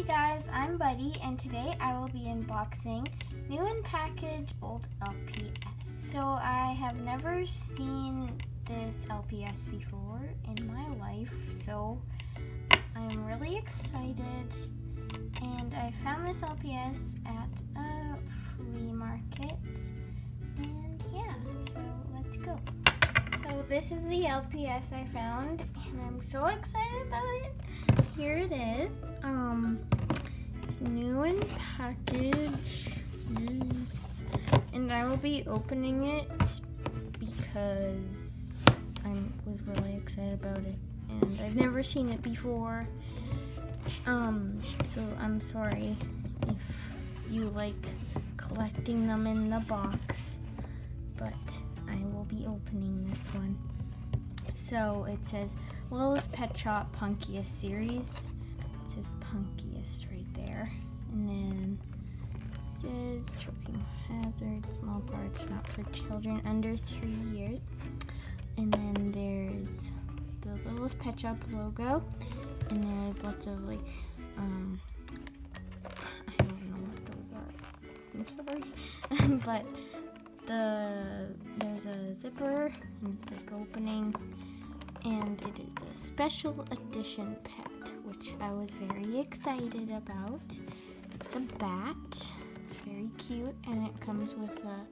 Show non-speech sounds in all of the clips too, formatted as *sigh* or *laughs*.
Hey guys, I'm Buddy and today I will be unboxing new and packaged old LPS. So I have never seen this LPS before in my life, so I'm really excited. And I found this LPS at a flea market. And yeah, so let's go. So this is the LPS I found and I'm so excited about it. Here it is. Um, it's new in package. Yes. And I will be opening it because I was really excited about it. And I've never seen it before. Um, so I'm sorry if you like collecting them in the box. But I will be opening this one. So it says Littlest Pet Shop Punkiest Series. It says Punkiest right there. And then it says Choking Hazard, Small Parts Not for Children Under 3 Years. And then there's the Littlest Pet Shop logo. And there's lots of like, um, I don't know what those are. I'm sorry. *laughs* but the there's a zipper and it's like opening and it is a special edition pet which I was very excited about. It's a bat. It's very cute and it comes with a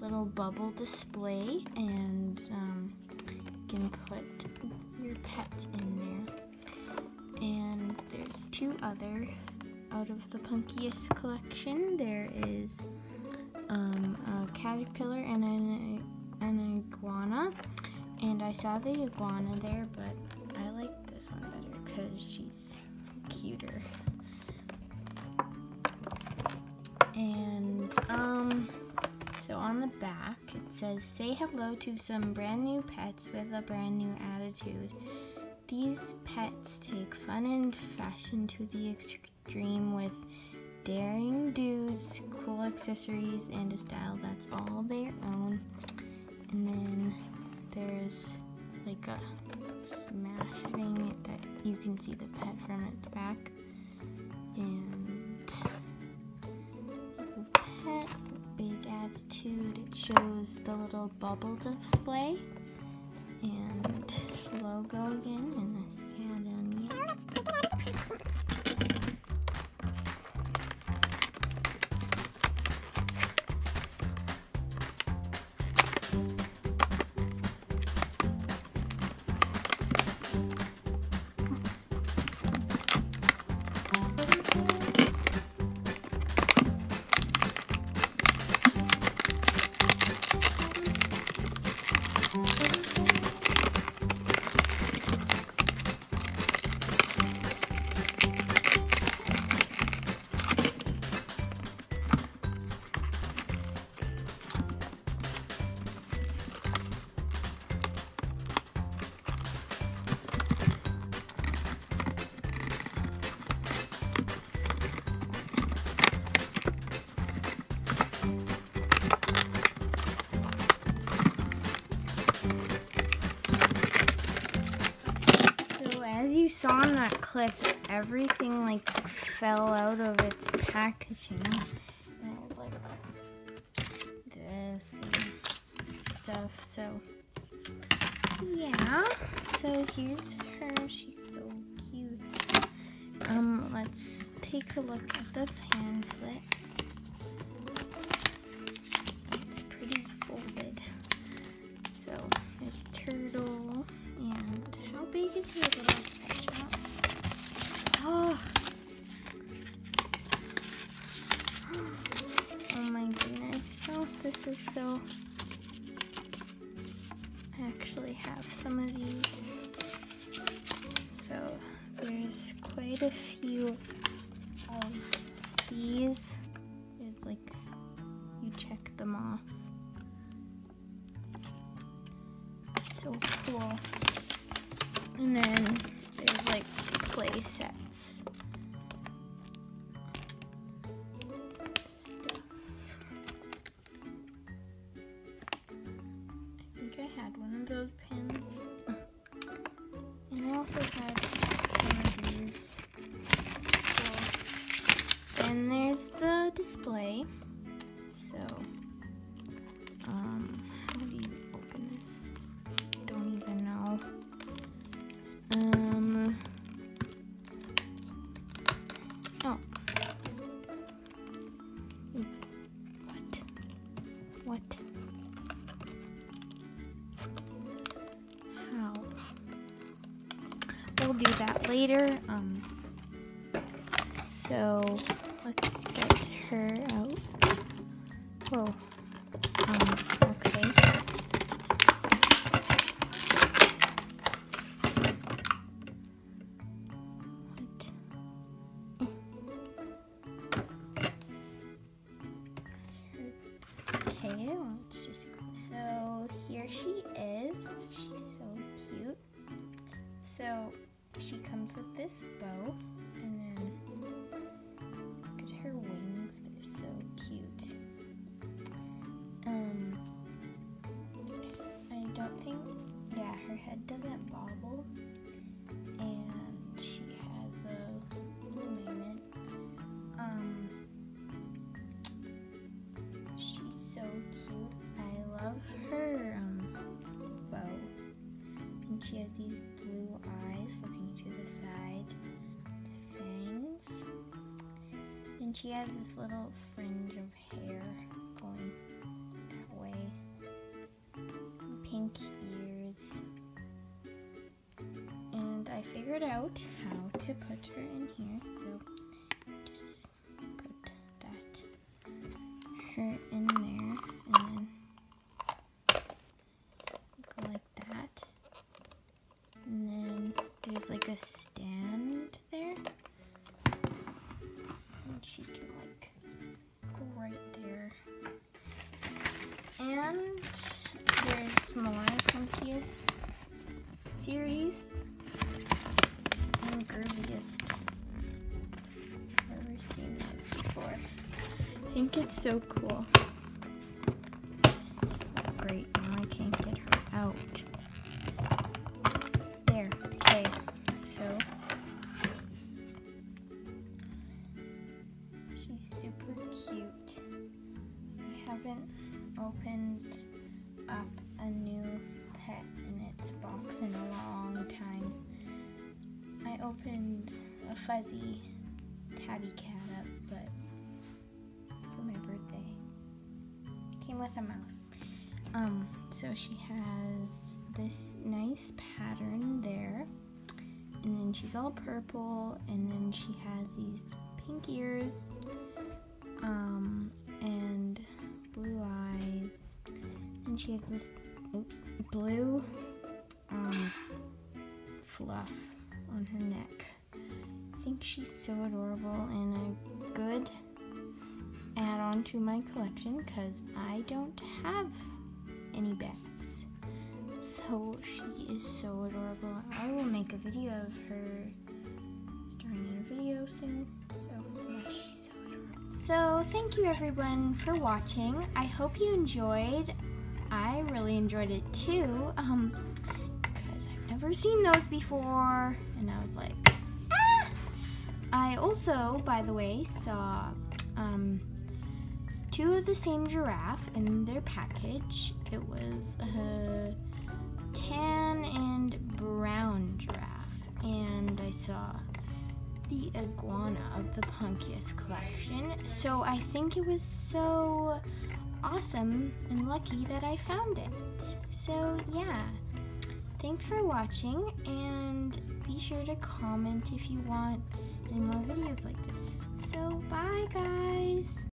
little bubble display and um, you can put your pet in there. And there's two other out of the Punkiest collection. There is um, a caterpillar and an, an iguana. And I saw the iguana there, but I like this one better because she's cuter. And, um, so on the back, it says, say hello to some brand new pets with a brand new attitude. These pets take fun and fashion to the extreme with daring do's, cool accessories, and a style that's all their own. And then there's like a smash thing that you can see the pet from its back. And pet, big attitude. It shows the little bubble display. And logo again and a sad onion. Clip, everything like fell out of its packaging. And it was like this stuff. So yeah. So here's her. She's so cute. Um, let's take a look at the pamphlet. It's pretty folded. So it's turtle and how big is your little actually have some of these. So there's quite a few of these. It's like you check them off. So cool. And then there's like play sets. And I also had one of these then there's the display. So, um, how do you open this? I don't even know. Um, oh. Do that later. Um, so let's get her out. Whoa. Um, okay. Okay, let's just so here she is. She's so cute. So she comes with this bow and then look at her wings, they're so cute. Um I don't think yeah, her head doesn't bobble She has these blue eyes looking to the side. It's fangs. And she has this little fringe of hair going that way. Pink ears. And I figured out how to put her in here. So more Funkiest series and Grooviest. Never seen those before. I think it's so cool. Great, now I can't get her out. There, okay, so she's super cute. I haven't opened up a new pet in its box in a long time. I opened a fuzzy tabby cat up, but for my birthday. It came with a mouse. Um, so she has this nice pattern there. And then she's all purple, and then she has these pink ears, um, and blue eyes, and she has this, oops, blue, um, fluff on her neck. I think she's so adorable and a good add on to my collection because I don't have any bats. So she is so adorable. I will make a video of her starring in a video soon. So yeah, she's so adorable. So thank you everyone for watching. I hope you enjoyed. I really enjoyed it too. Um, because I've never seen those before, and I was like, ah! I also, by the way, saw um two of the same giraffe in their package. It was a tan and brown giraffe, and I saw the iguana of the Punkiest collection. So I think it was so awesome and lucky that I found it. So yeah, thanks for watching, and be sure to comment if you want any more videos like this. So bye guys!